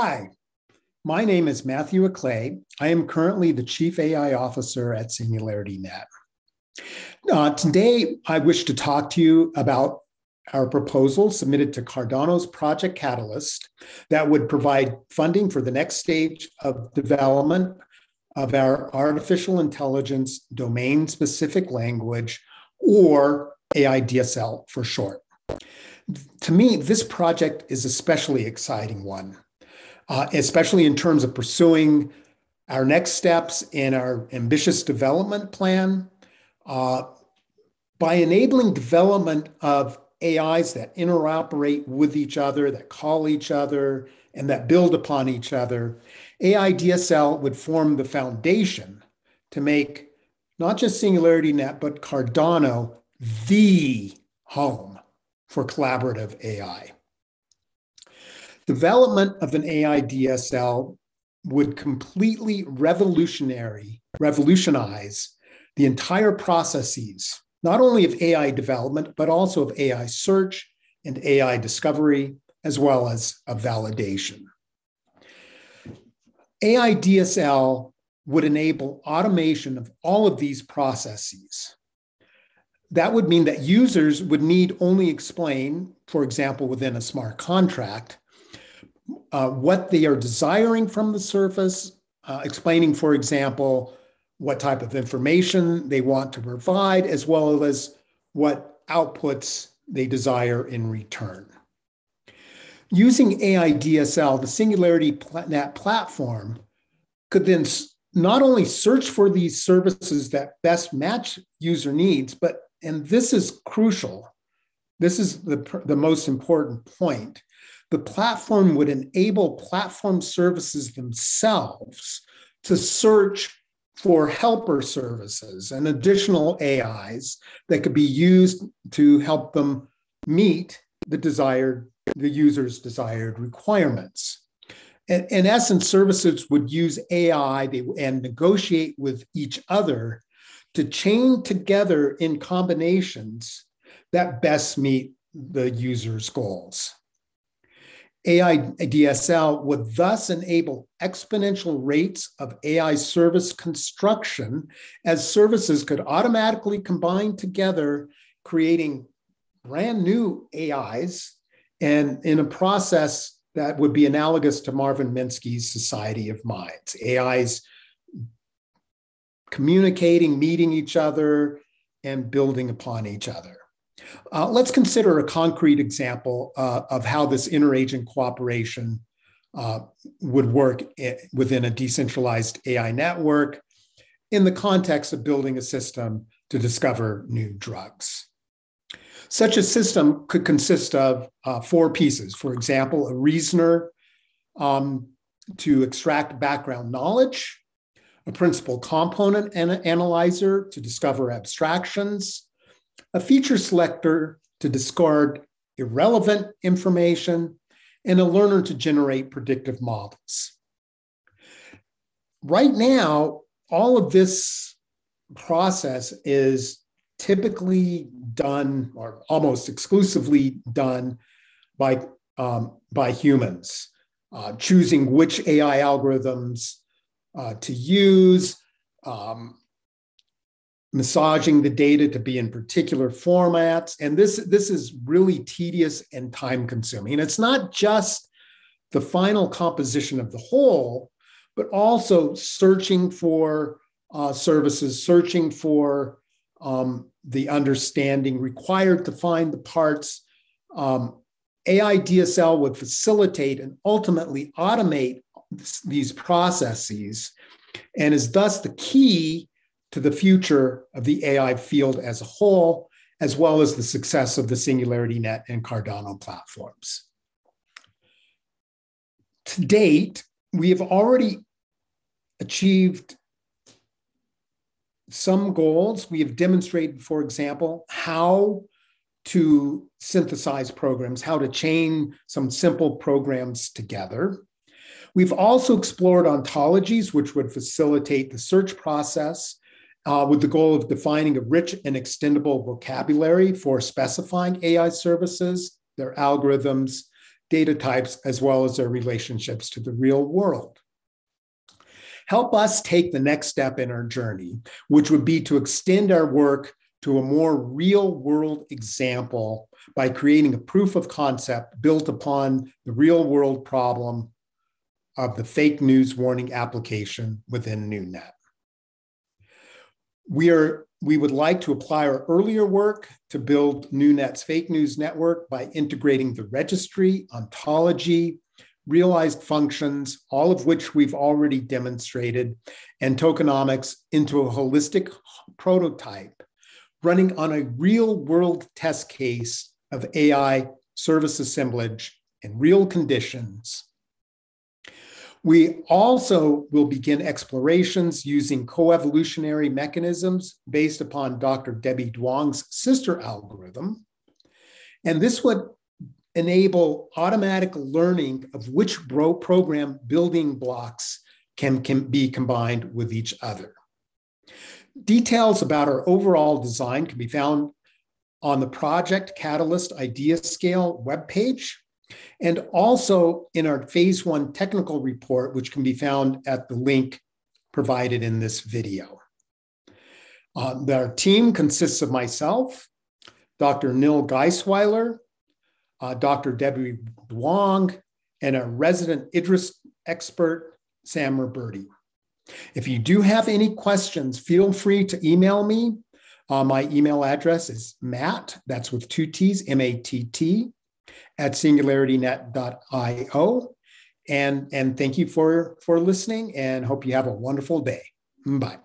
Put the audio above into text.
Hi, my name is Matthew Iklé. I am currently the Chief AI Officer at SingularityNet. Uh, today, I wish to talk to you about our proposal submitted to Cardano's Project Catalyst that would provide funding for the next stage of development of our artificial intelligence domain specific language, or AI DSL for short. To me, this project is especially exciting one, uh, especially in terms of pursuing our next steps in our ambitious development plan. Uh, by enabling development of AIs that interoperate with each other, that call each other, and that build upon each other, AI DSL would form the foundation to make not just SingularityNet, but Cardano the home for collaborative AI. Development of an AI DSL would completely revolutionary, revolutionize the entire processes not only of AI development, but also of AI search and AI discovery, as well as of validation. AI DSL would enable automation of all of these processes. That would mean that users would need only explain, for example, within a smart contract, uh, what they are desiring from the surface, uh, explaining, for example, what type of information they want to provide, as well as what outputs they desire in return. Using AI DSL, the Singularity Net platform could then not only search for these services that best match user needs, but, and this is crucial, this is the, the most important point, the platform would enable platform services themselves to search for helper services and additional AIs that could be used to help them meet the desired, the user's desired requirements. In, in essence, services would use AI and negotiate with each other to chain together in combinations that best meet the user's goals. AI DSL would thus enable exponential rates of AI service construction as services could automatically combine together, creating brand new AIs and in a process that would be analogous to Marvin Minsky's Society of Minds. AIs communicating, meeting each other, and building upon each other. Uh, let's consider a concrete example uh, of how this interagent cooperation uh, would work within a decentralized AI network in the context of building a system to discover new drugs. Such a system could consist of uh, four pieces. For example, a reasoner um, to extract background knowledge, a principal component an- analyzer to discover abstractions, a feature selector to discard irrelevant information, and a learner to generate predictive models. Right now, all of this process is typically done or almost exclusively done by, um, by humans, uh, choosing which AI algorithms uh, to use, um, massaging the data to be in particular formats. And this, this is really tedious and time consuming. And it's not just the final composition of the whole, but also searching for uh, services, searching for um, the understanding required to find the parts. Um, AI DSL would facilitate and ultimately automate these processes and is thus the key to the future of the AI field as a whole, as well as the success of the Singularity Net and Cardano platforms. To date, we have already achieved some goals. We have demonstrated, for example, how to synthesize programs, how to chain some simple programs together. We've also explored ontologies, which would facilitate the search process uh, with the goal of defining a rich and extendable vocabulary for specifying AI services, their algorithms, data types as well as their relationships to the real world. Help us take the next step in our journey, which would be to extend our work to a more real world example by creating a proof of concept built upon the real world problem of the fake news warning application within NuNet. We are we would like to apply our earlier work to build NuNet's fake news network by integrating the registry, ontology, realized functions, all of which we've already demonstrated, and tokenomics into a holistic prototype running on a real world test case of AI service assemblage in real conditions. We also will begin explorations using coevolutionary mechanisms based upon Dr. Debbie Duong's sister algorithm. And this would enable automatic learning of which program building blocks can, can be combined with each other. Details about our overall design can be found on the Project Catalyst Idea Scale webpage, and also in our phase one technical report, which can be found at the link provided in this video. Uh, our team consists of myself, Dr. Nil Geisweiller, uh, Dr. Debbie Duong, and a resident IDRIS expert, Sam Roberti. If you do have any questions, feel free to email me. Uh, my email address is matt, that's with two T's, M A T T, at singularitynet.io. And, and thank you for, for listening and hope you have a wonderful day. Bye.